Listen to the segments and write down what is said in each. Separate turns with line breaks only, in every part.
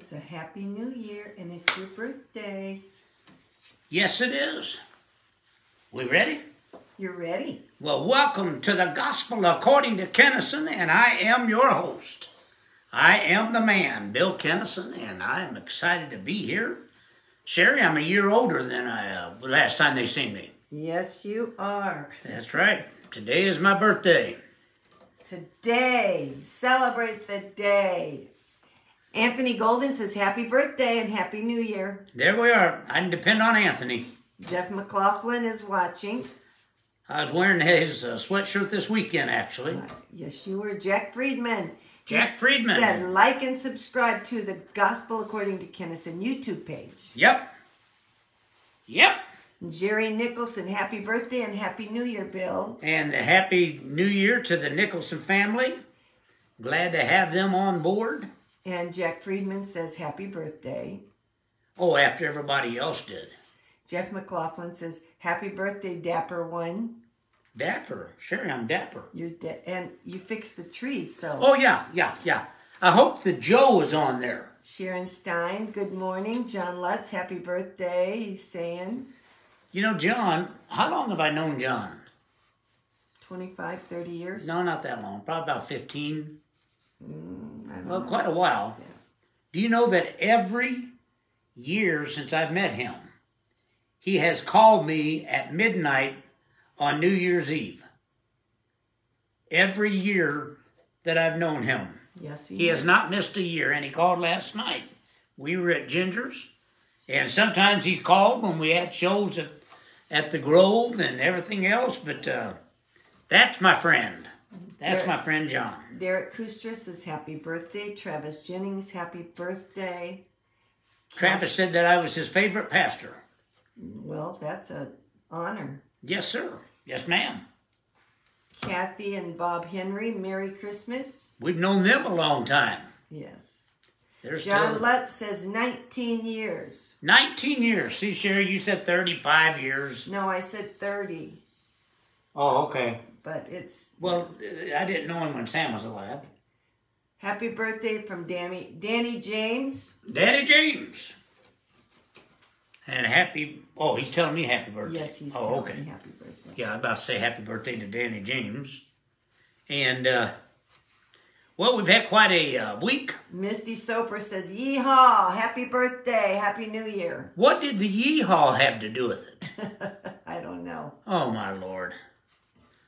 It's a happy new year and it's your birthday.
Yes, it is. We ready?
You're ready.
Well, welcome to the Gospel according to Kinison, and I am your host. I am the man, Bill Kinison, and I am excited to be here. Sherry, I'm a year older than I uh, last time they seen me.
Yes, you are.
That's right. Today is my birthday.
Today, celebrate the day. Anthony Golden says happy birthday and happy new year.
There we are. I can depend on Anthony.
Jeff McLaughlin is watching.
I was wearing his uh, sweatshirt this weekend, actually.
Yes, you were. Jack Friedman.
Jack Friedman.
Said like and subscribe to the Gospel According to Kinison YouTube page.
Yep. Yep.
Jerry Nicholson, happy birthday and happy new year, Bill.
And a happy new year to the Nicholson family. Glad to have them on board.
And Jack Friedman says happy birthday.
Oh, after everybody else did.
Jeff McLaughlin says happy birthday, Dapper One.
Dapper. Sherry, I'm dapper.
You de- and you fixed the tree, so.
Oh, yeah, yeah, yeah. I hope that Joe is on there.
Sharon Stein, good morning. John Lutz, happy birthday. He's saying
You know, John, how long have I known John?
25, 30 years.
No, not that long. Probably about 15.
Don't
Well,
know.
quite a while.
Yeah.
Do you know that every year since I've met him, he has called me at midnight on New Year's Eve? Every year that I've known him.
Yes, he,
He has not missed a year, and he called last night. We were at Ginger's, and sometimes he's called when we had shows at, at the Grove and everything else, but uh, that's my friend. That's my friend John.
Derek Kustra says happy birthday. Travis Jennings, happy birthday.
Travis said that I was his favorite pastor.
Well, that's a honor.
Yes, sir. Yes, ma'am.
Kathy and Bob Henry, Merry Christmas.
We've known them a long time.
Yes.
They're
John
still
Lutz says 19 years.
19 years. See, Sherry, you said 35 years.
No, I said 30,
Oh, okay.
But it's
Well, I didn't know him when Sam was alive.
happy birthday from Danny, Danny James.
Daddy James. And happy, oh, he's telling me happy birthday.
Yes, he's
Oh,
telling
okay.
me happy birthday.
Yeah, I'm about to say happy birthday to Danny James. And, uh, well, we've had quite a uh, week.
Misty Soper says, Yeehaw, happy birthday, happy new year.
What did the yeehaw have to do with it?
I don't know.
Oh, my Lord.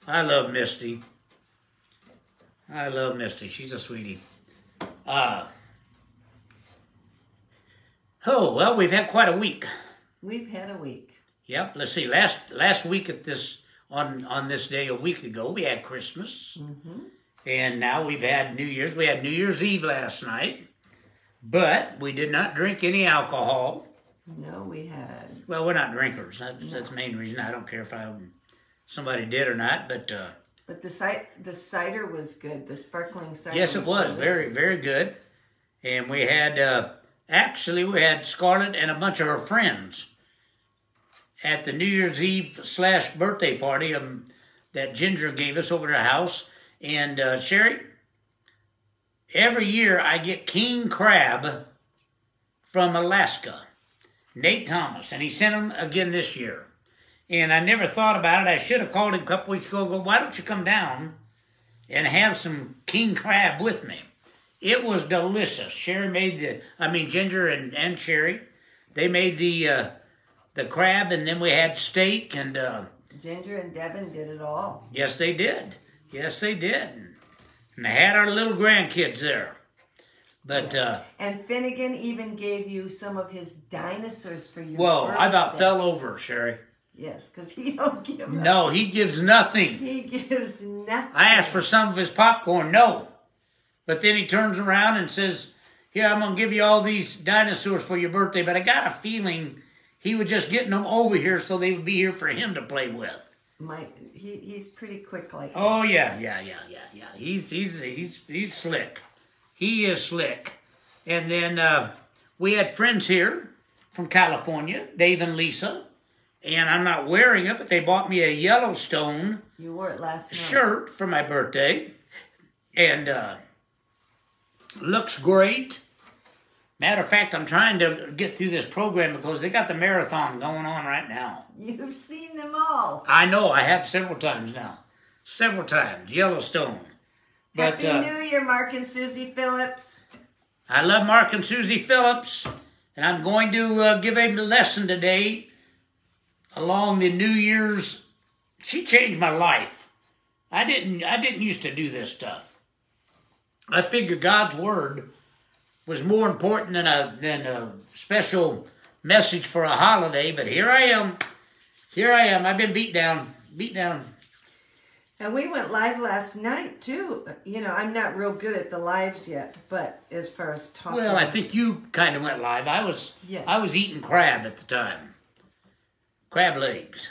I love Misty. I love Misty. She's a sweetie. Uh, oh, well, we've had quite a week.
We've had a week.
Yep. Let's see. Last last week at this on on this day a week ago we had Christmas, and now we've had New Year's. We had New Year's Eve last night, but we did not drink any alcohol.
No, we had.
Well, we're not drinkers. That's, that's the main reason. I don't care if I somebody did or not. But uh,
But the ci- the cider was good. The sparkling cider.
yes, it was very very good. And we had uh, actually we had Scarlett and a bunch of her friends at the New Year's Eve slash birthday party um, that Ginger gave us over to her house. And uh, Sherry, every year I get king crab from Alaska, Nate Thomas, and he sent them again this year. And I never thought about it. I should have called him a couple weeks ago. Go, why don't you come down and have some king crab with me? It was delicious. Sherry made the, I mean Ginger and, and Sherry, they made the uh, the crab, and then we had steak, and uh,
Ginger and Devin did it all.
yes, they did. Yes, they did. And they had our little grandkids there. But uh,
And Finnegan even gave you some of his dinosaurs for your
whoa, I about fell over, Sherry.
Yes, because he don't give. up.
No, he gives nothing.
He gives nothing.
I asked for some of his popcorn. No. But then he turns around and says, Here, I'm going to give you all these dinosaurs for your birthday. But I got a feeling he was just getting them over here so they would be here for him to play with.
My, he, he's pretty quick like that.
Oh, yeah, yeah, yeah, yeah, yeah. He's, he's, he's, he's slick. He is slick. And then uh, we had friends here from California, Dave and Lisa. And I'm not wearing it, but they bought me a Yellowstone
You wore it last night.
shirt for my birthday, and uh, looks great. Matter of fact, I'm trying to get through this program because they got the marathon going on right now.
You've seen them all.
I know, I have several times now. Several times. Yellowstone. But
Happy
uh,
New Year, Mark and Susie Phillips.
I love Mark and Susie Phillips, and I'm going to uh, give a lesson today along the New Year's. She changed my life. I didn't. I didn't used to do this stuff. I figured God's word was more important than a than a special message for a holiday. But here I am. Here I am. I've been beat down. Beat down.
And we went live last night too. You know, I'm not real good at the lives yet, but as far as talking,
Well, I think you kind of went live. I was.
Yes.
I was eating crab at the time. Crab legs.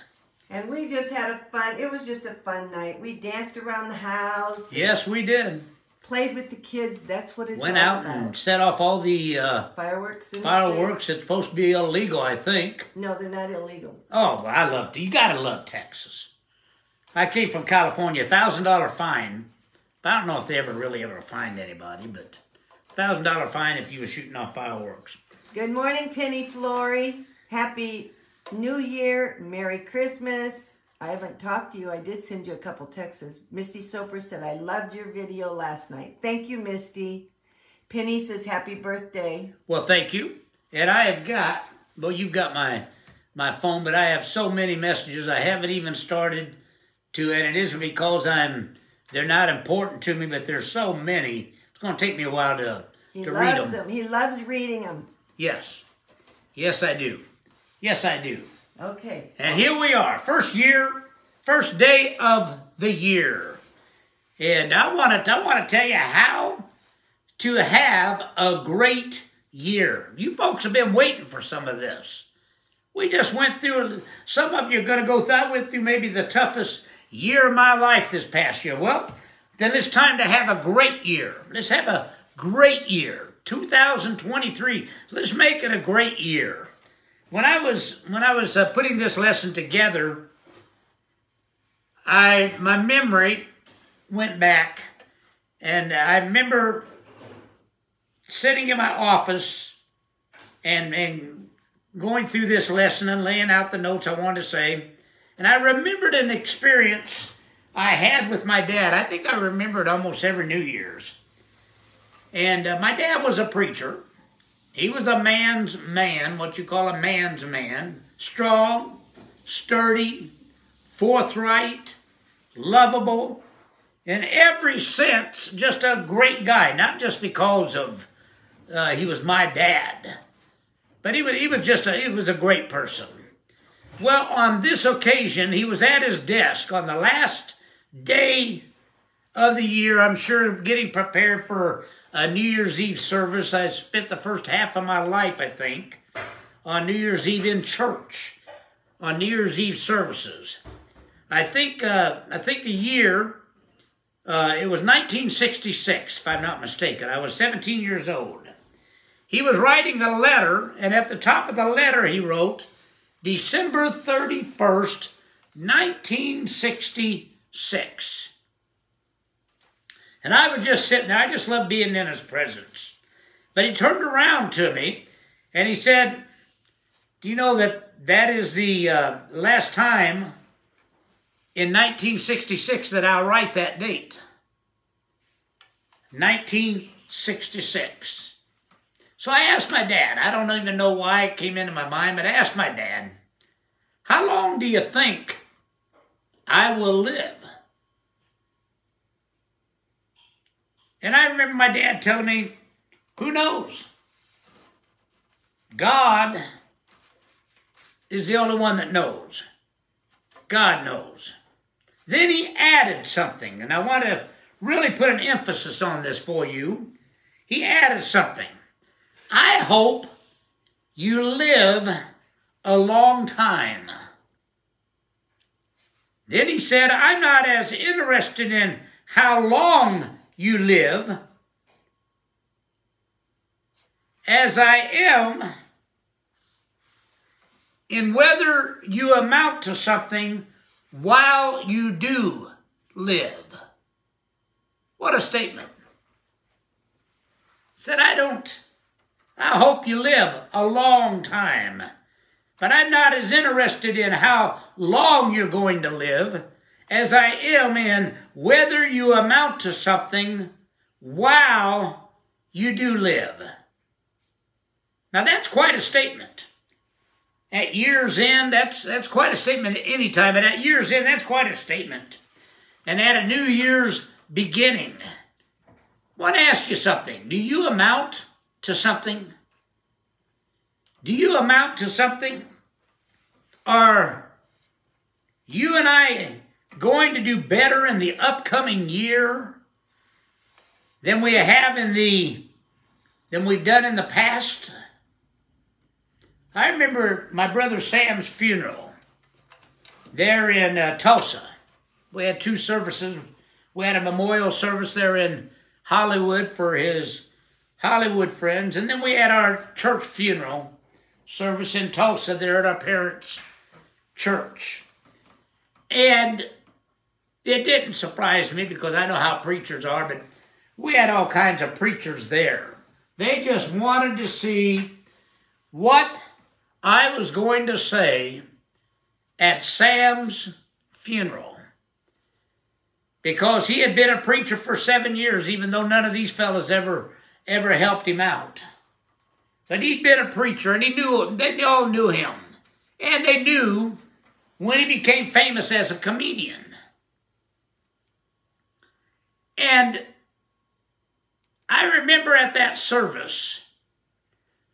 and we just had a fun. It was just a fun night. We danced around the house,
Yes, we did.
played with the kids. That's what it's
Went
all
out
about.
and set off all the uh,
fireworks.
Fireworks. It's supposed to be illegal, I think.
No, they're not illegal.
Oh, I love You gotta love Texas. I came from California. Thousand dollar fine. I don't know if they ever really ever fined anybody, but thousand dollar fine if you were shooting off fireworks.
Good morning, Penny Flory. Happy New Year. Merry Christmas. I haven't talked to you. I did send you a couple texts. Misty Soper said, I loved your video last night. Thank you, Misty. Penny says, Happy birthday.
Well, thank you. And I have got. Well, you've got my my phone, but I have so many messages. I haven't even started to, and it isn't because I'm. They're not important to me, but there's so many. It's going to take me a while to
He
to read them.
them. He loves reading them.
Yes, yes, I do. Yes, I do.
Okay.
And here we are, first year, first day of the year, and I want to I want to tell you how to have a great year. You folks have been waiting for some of this. We just went through. Some of you are going to go through. I went through maybe the toughest year of my life this past year. Well, then it's time to have a great year. Let's have a great year. 2023. Let's make it a great year when I was when I was uh, putting this lesson together, I my memory went back, and I remember sitting in my office and and going through this lesson and laying out the notes I wanted to say, and I remembered an experience I had with my dad. I think I remember it almost every New Year's. And uh, my dad was a preacher. He was a man's man, what you call a man's man. Strong, sturdy, forthright, lovable, in every sense, just a great guy. Not just because of uh, he was my dad, but he was he was just a he was a great person. Well, on this occasion, he was at his desk on the last day of the year. I'm sure getting prepared for a New Year's Eve service. I spent the first half of my life, I think, on New Year's Eve in church, on New Year's Eve services. I think uh, I think the year uh, it was 1966, if I'm not mistaken. I was 17 years old. He was writing a letter, and at the top of the letter he wrote, December 31st, 1966. And I was just sitting there. I just loved being in his presence. But he turned around to me and he said, Do you know that that is the uh, last time in 1966 that I'll write that date? 1966. So I asked my dad, I don't even know why it came into my mind, but I asked my dad, How long do you think I will live? And I remember my dad telling me, Who knows? God is the only one that knows. God knows. Then he added something, and I want to really put an emphasis on this for you. He added something. I hope you live a long time. Then he said, I'm not as interested in how long you live as I am in whether you amount to something while you do live. What a statement. Said, I don't, I hope you live a long time. But I'm not as interested in how long you're going to live as I am in whether you amount to something while you do live. Now that's quite a statement. At year's end, that's that's quite a statement at any time, but at year's end, that's quite a statement. And at a new year's beginning, I want to ask you something. Do you amount to something? Do you amount to something? Are you and I going to do better in the upcoming year than we have in the than we've done in the past? I remember my brother Sam's funeral there in uh, Tulsa. We had two services. We had a memorial service there in Hollywood for his Hollywood friends, and then we had our church funeral service in Tulsa there at our parents' church. And it didn't surprise me because I know how preachers are, but we had all kinds of preachers there. They just wanted to see what I was going to say at Sam's funeral. Because he had been a preacher for seven years, even though none of these fellas ever ever helped him out. But he'd been a preacher and he knew they all knew him. And they knew when he became famous as a comedian. And I remember at that service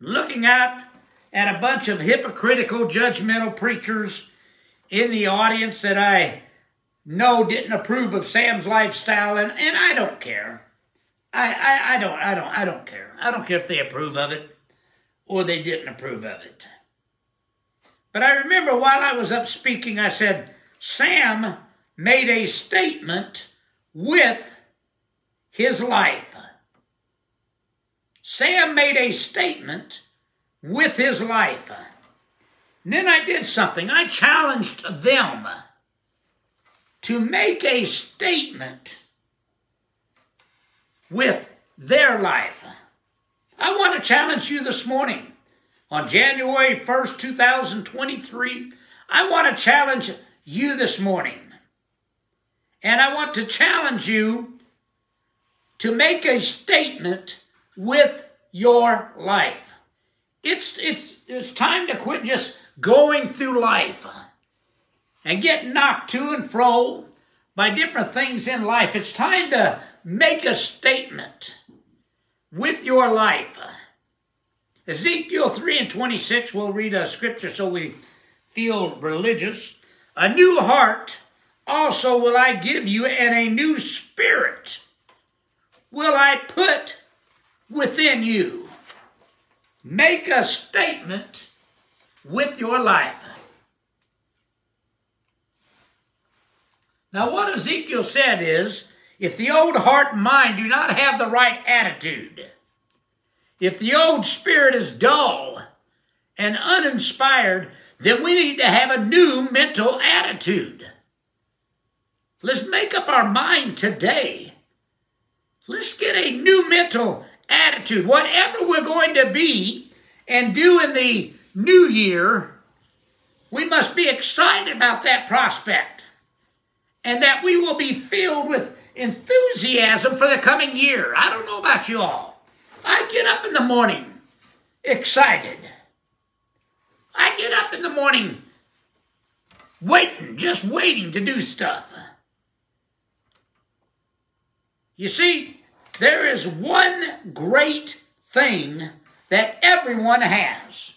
looking out at a bunch of hypocritical, judgmental preachers in the audience that I know didn't approve of Sam's lifestyle, and, and I don't care. I, I, I don't I don't I don't care. I don't care if they approve of it or they didn't approve of it. But I remember while I was up speaking, I said, Sam made a statement with his life. Sam made a statement with his life. And then I did something. I challenged them to make a statement with their life. I want to challenge you this morning. On January 1st, 2023, I want to challenge you this morning. And I want to challenge you to make a statement with your life. It's, it's, it's time to quit just going through life and get knocked to and fro by different things in life. It's time to make a statement with your life. Ezekiel 3 and 26, we'll read a scripture so we feel religious. A new heart also will I give you, and a new spirit will I put within you. Make a statement with your life. Now, what Ezekiel said is if the old heart and mind do not have the right attitude, if the old spirit is dull and uninspired, then we need to have a new mental attitude. Let's make up our mind today. Let's get a new mental attitude. Whatever we're going to be and do in the new year, we must be excited about that prospect and that we will be filled with enthusiasm for the coming year. I don't know about you all. I get up in the morning excited. I get up in the morning waiting, just waiting to do stuff. You see, there is one great thing that everyone has.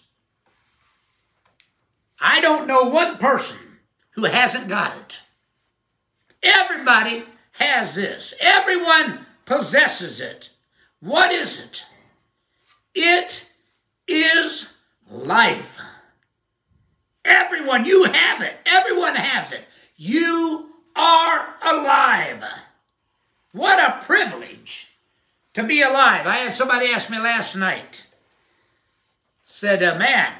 I don't know one person who hasn't got it. Everybody has this. Everyone possesses it. What is it? It is life. Everyone, you have it. Everyone has it. You are alive. What a privilege to be alive. I had somebody ask me last night, said, uh, man,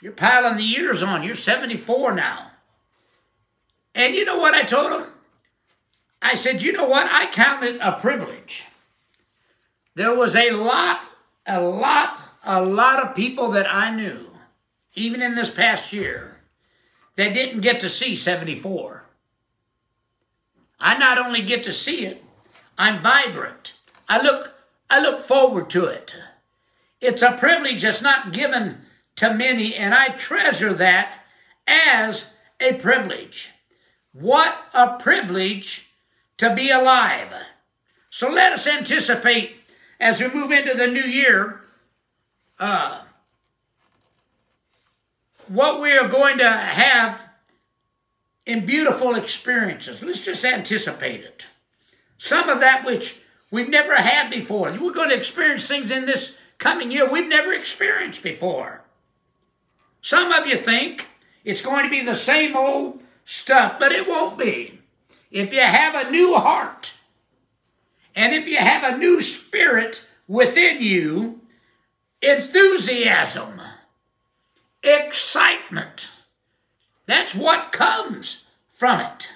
you're piling the years on. You're 74 now. And you know what I told him? I said, you know what? I count it a privilege there was a lot, a lot, a lot of people that I knew, even in this past year, that didn't get to see 74. I not only get to see it, I'm vibrant. I look I look forward to it. It's a privilege that's not given to many, and I treasure that as a privilege. What a privilege to be alive. So let us anticipate as we move into the new year uh, what we are going to have in beautiful experiences. Let's just anticipate it. Some of that which we've never had before. We're going to experience things in this coming year we've never experienced before. Some of you think it's going to be the same old stuff, but it won't be. If you have a new heart and if you have a new spirit within you, enthusiasm, excitement, that's what comes from it.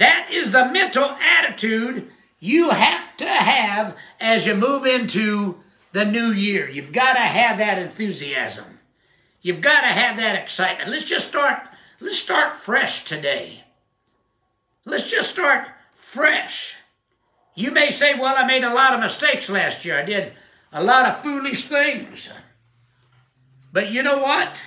That is the mental attitude you have to have as you move into the new year. You've got to have that enthusiasm. You've got to have that excitement. Let's just start let's start fresh today. Let's just start fresh. You may say, "Well, I made a lot of mistakes last year. I did a lot of foolish things." But you know what?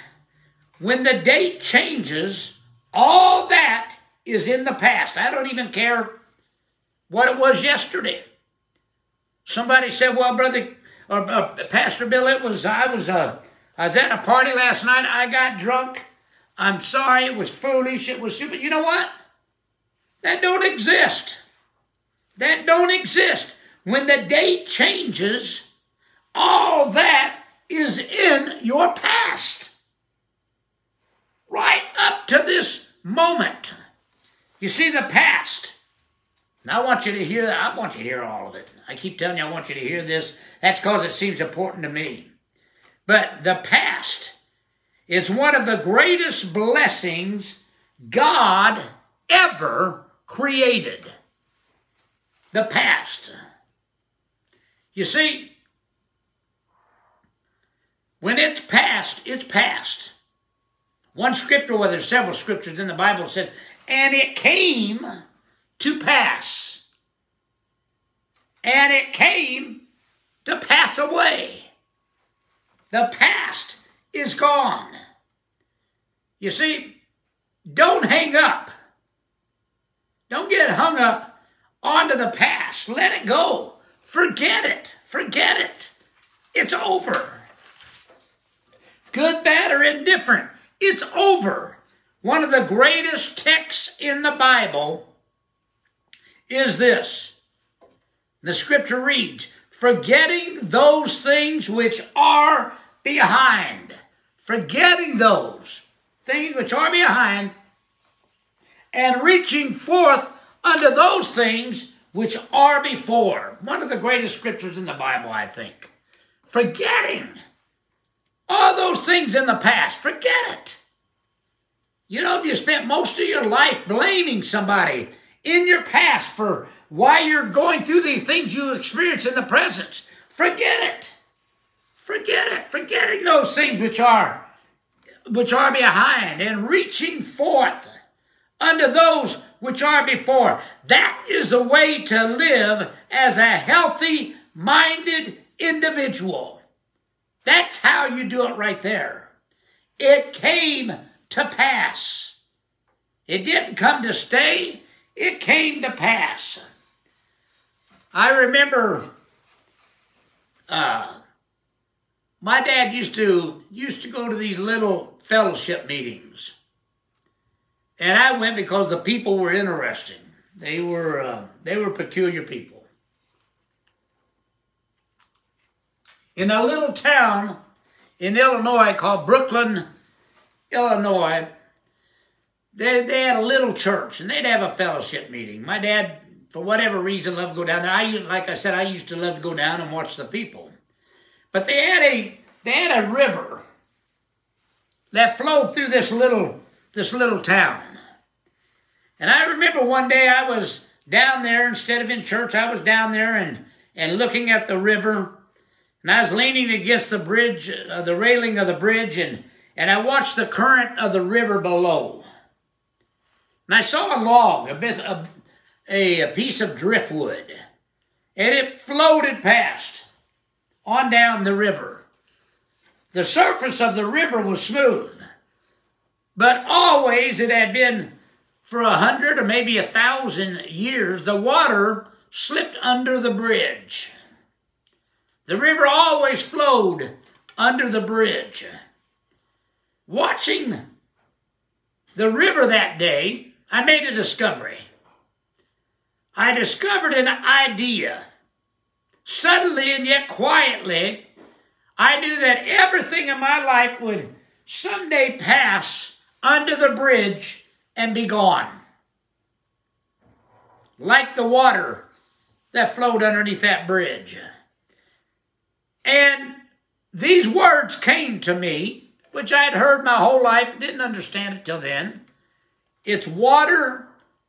When the date changes, all that is in the past. I don't even care what it was yesterday. Somebody said, "Well, brother, or uh, Pastor Bill, it was I was uh, I was at a party last night. I got drunk. I'm sorry. It was foolish. It was stupid. You know what? That don't exist. That don't exist. When the date changes, all that is in your past. Right up to this moment. You see, the past. Now I want you to hear that. I want you to hear all of it. I keep telling you I want you to hear this. That's because it seems important to me. But the past is one of the greatest blessings God ever created. The past. You see, when it's past, it's past. One scripture, well, there's several scriptures in the Bible says, and it came to pass. And it came to pass away. The past is gone. You see, don't hang up. Don't get hung up onto the past. Let it go. Forget it. Forget it. It's over. Good, bad, or indifferent. It's over. One of the greatest texts in the Bible is this. The scripture reads, forgetting those things which are behind. Forgetting those things which are behind and reaching forth unto those things which are before. One of the greatest scriptures in the Bible, I think. Forgetting all those things in the past, forget it. You know, if you spent most of your life blaming somebody in your past for why you're going through the things you experience in the present, forget it. Forget it. Forgetting those things which are which are behind and reaching forth unto those which are before. That is the way to live as a healthy minded individual. That's how you do it right there. It came to pass. It didn't come to stay, it came to pass. I remember uh, my dad used to used to go to these little fellowship meetings. And I went because the people were interesting. They were uh, they were peculiar people. In a little town in Illinois called Brooklyn, Illinois, they, they had a little church and they'd have a fellowship meeting. My dad, for whatever reason, loved to go down there. I, like I said, I used to love to go down and watch the people. But they had a they had a river that flowed through this little this little town. And I remember one day I was down there instead of in church, I was down there and and looking at the river. And I was leaning against the bridge, uh, the railing of the bridge, and, and I watched the current of the river below. And I saw a log, a bit, a, a, piece of driftwood, and it floated past on down the river. The surface of the river was smooth, but always it had been for a hundred or maybe a thousand years, the water slipped under the bridge. The river always flowed under the bridge. Watching the river that day, I made a discovery. I discovered an idea. Suddenly and yet quietly, I knew that everything in my life would someday pass under the bridge and be gone. Like the water that flowed underneath that bridge. And these words came to me, which I had heard my whole life, didn't understand it till then. It's water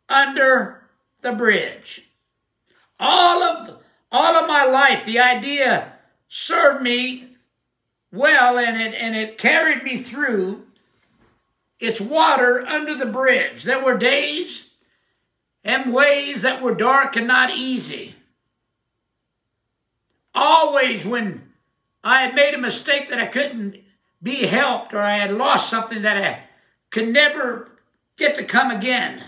under the bridge. All of all of my life, the idea served me well and it and it carried me through. It's water under the bridge. There were days and ways that were dark and not easy. Always when I had made a mistake that I couldn't be helped or I had lost something that I could never get to come again,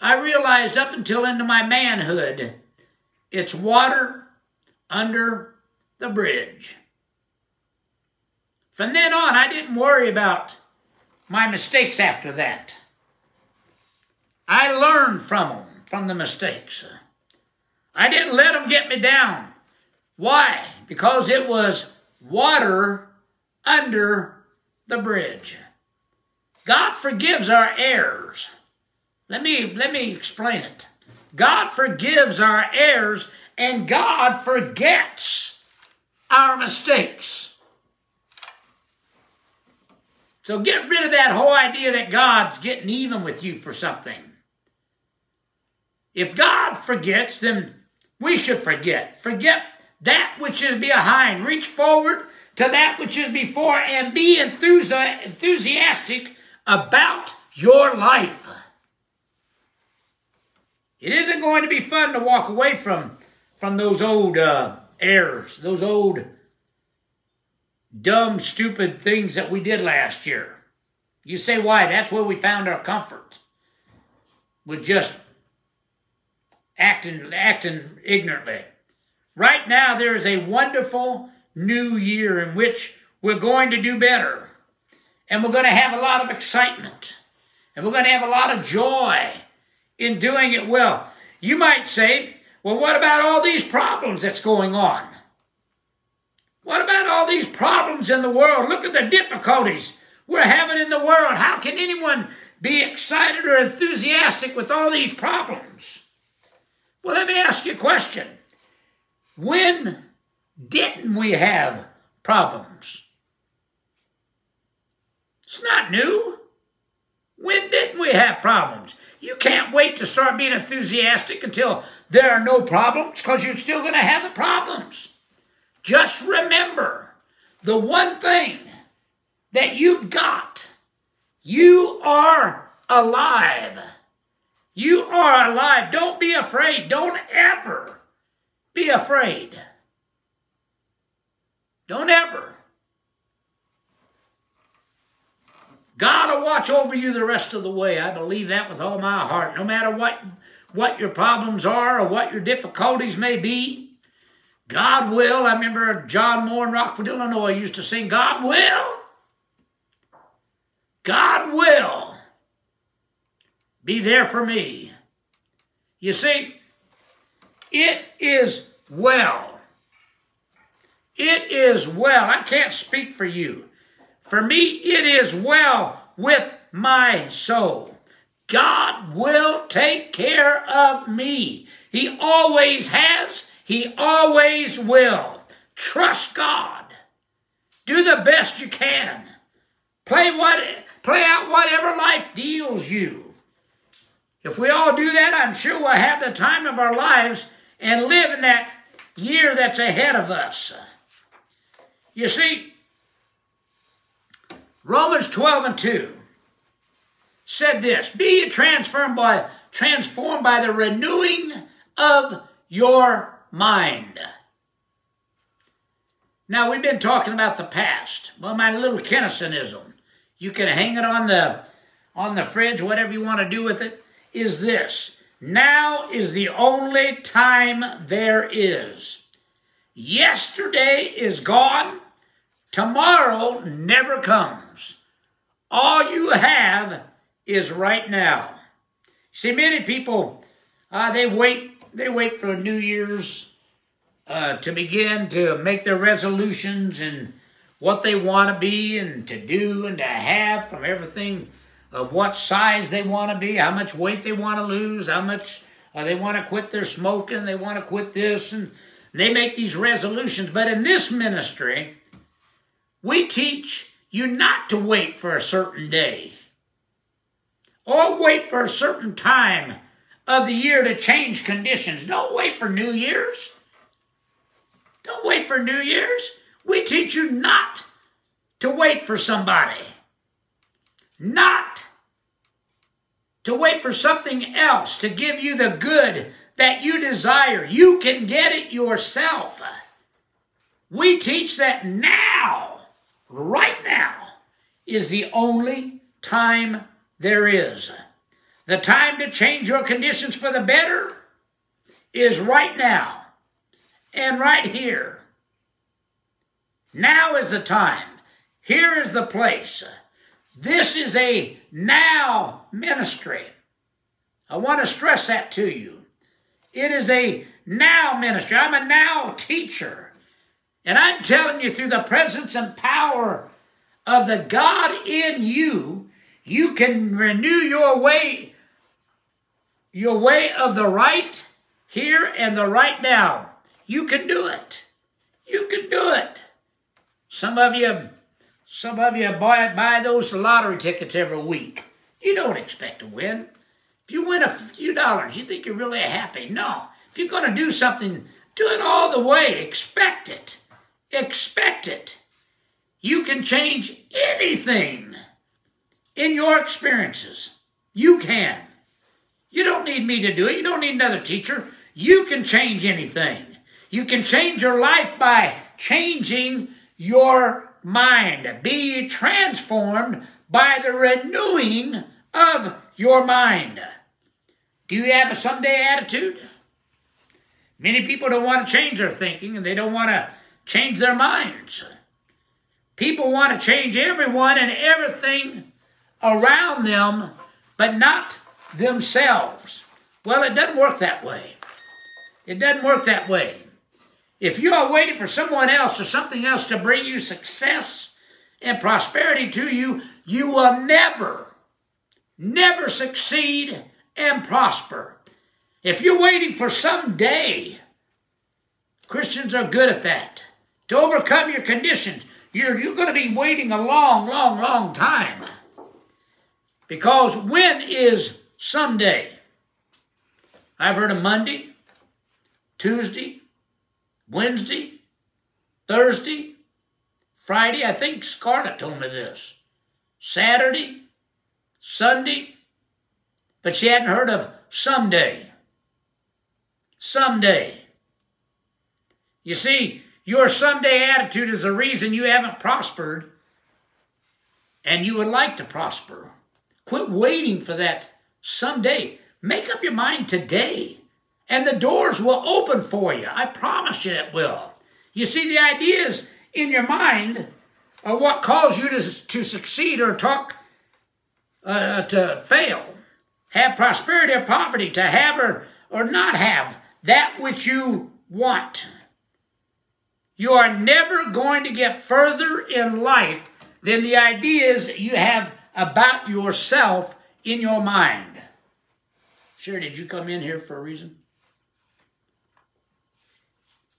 I realized up until into my manhood, it's water under the bridge. From then on, I didn't worry about my mistakes after that. I learned from them, from the mistakes. I didn't let them get me down. Why? Because it was water under the bridge. God forgives our errors. Let me, let me explain it. God forgives our errors and God forgets our mistakes. So get rid of that whole idea that God's getting even with you for something. If God forgets, then we should forget. Forget that which is behind. Reach forward to that which is before and be enthusiastic about your life. It isn't going to be fun to walk away from, from those old uh, errors, those old dumb, stupid things that we did last year. You say why? That's where we found our comfort. With just acting acting ignorantly. Right now there is a wonderful new year in which we're going to do better. And we're going to have a lot of excitement. And we're going to have a lot of joy in doing it well. You might say, well, what about all these problems that's going on? What about all these problems in the world? Look at the difficulties we're having in the world. How can anyone be excited or enthusiastic with all these problems? Well, let me ask you a question. When didn't we have problems? It's not new. When didn't we have problems? You can't wait to start being enthusiastic until there are no problems because you're still going to have the problems. Just remember the one thing that you've got. You are alive. You are alive. Don't be afraid. Don't ever be afraid. Don't ever. God will watch over you the rest of the way. I believe that with all my heart. No matter what, what your problems are or what your difficulties may be, God will. I remember John Moore in Rockford, Illinois used to sing, God will. God will be there for me. You see, it is well. It is well. I can't speak for you. For me, it is well with my soul. God will take care of me. He always has. He always will. Trust God. Do the best you can. Play what play out whatever life deals you. If we all do that, I'm sure we'll have the time of our lives and live in that year that's ahead of us. You see, Romans 12 and 2 said this Be transformed by, transformed by the renewing of your mind. Now, we've been talking about the past. Well, my little Kinisonism, you can hang it on the, on the fridge, whatever you want to do with it, is this. Now is the only time there is. Yesterday is gone. Tomorrow never comes. All you have is right now. See, many people, uh, they wait, they wait for New Year's uh, to begin to make their resolutions and what they want to be and to do and to have from everything of what size they want to be, how much weight they want to lose, how much uh, they want to quit their smoking, they want to quit this, and they make these resolutions. But in this ministry, we teach you not to wait for a certain day or wait for a certain time of the year to change conditions. Don't wait for New Year's. Don't wait for New Year's. We teach you not to wait for somebody. Not to wait for something else to give you the good that you desire. You can get it yourself. We teach that now, right now, is the only time there is. The time to change your conditions for the better is right now and right here. Now is the time. Here is the place. This is a now ministry. I want to stress that to you. It is a now ministry. I'm a now teacher. And I'm telling you, through the presence and power of the God in you, you can renew your way, your way of the right here and the right now. You can do it. You can do it. Some of you, some of you buy, buy those lottery tickets every week. You don't expect to win. If you win a few dollars, you think you're really happy. No. If you're going to do something, do it all the way. Expect it. Expect it. You can change anything in your experiences. You can. You don't need me to do it. You don't need another teacher. You can change anything. You can change your life by changing your mind. Be transformed by the renewing of your mind. Do you have a someday attitude? Many people don't want to change their thinking and they don't want to change their minds. People want to change everyone and everything around them, but not themselves. Well, it doesn't work that way. It doesn't work that way. If you are waiting for someone else or something else to bring you success and prosperity to you, you will never, never succeed and prosper. If you're waiting for some day, Christians are good at that. To overcome your conditions, you're, you're going to be waiting a long, long, long time. Because when is someday? I've heard of Monday, Tuesday, Wednesday, Thursday, Friday. I think Scarlett told me this. Saturday, Sunday, but she hadn't heard of someday. Someday. You see, your someday attitude is the reason you haven't prospered and you would like to prosper. Quit waiting for that someday. Make up your mind today and the doors will open for you. I promise you it will. You see, the ideas in your mind are what cause you to, to succeed or talk uh, to fail. Have prosperity or poverty, to have or, or not have that which you want. You are never going to get further in life than the ideas you have about yourself in your mind. Sure, did you come in here for a reason?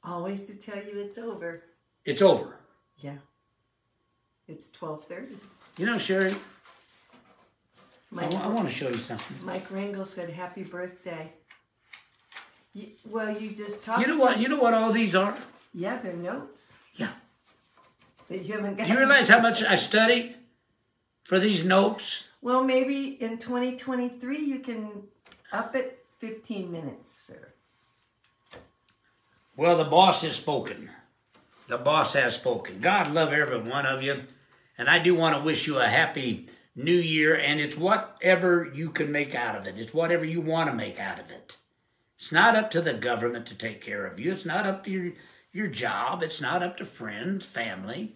Always to tell you it's over.
It's over.
Yeah. It's twelve thirty.
You know, Sherry, I,
Mike,
I want to show you something.
Mike Rangel said happy birthday. Y- Well, you just talked.
You know what? You know what all these are?
Yeah, they're notes
Yeah.
that you haven't got.
Do you realize how much I studied for these notes?
Well, maybe in 2023 you can up it 15 minutes, sir.
Well, the boss has spoken. The boss has spoken. God love every one of you. And I do want to wish you a happy new year. And it's whatever you can make out of it. It's whatever you want to make out of it. It's not up to the government to take care of you. It's not up to your, your job. It's not up to friends, family.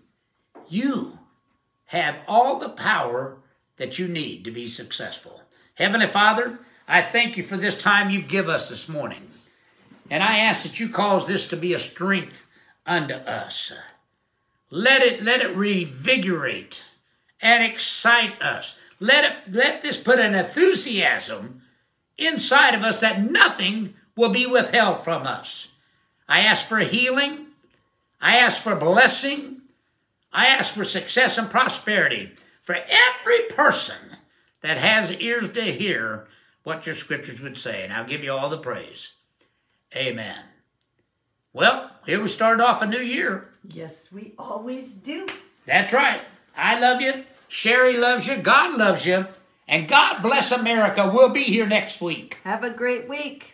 You have all the power that you need to be successful. Heavenly Father, I thank you for this time you've given us this morning. And I ask that you cause this to be a strength unto us. Let it let it revigorate and excite us. Let it let this put an enthusiasm inside of us that nothing will be withheld from us. I ask for healing. I ask for blessing. I ask for success and prosperity for every person that has ears to hear what your scriptures would say. And I'll give you all the praise. Amen. Well, here we started off a new year.
Yes, we always do.
That's right. I love you. Sherry loves you. God loves you. And God bless America. We'll be here next week.
Have a great week.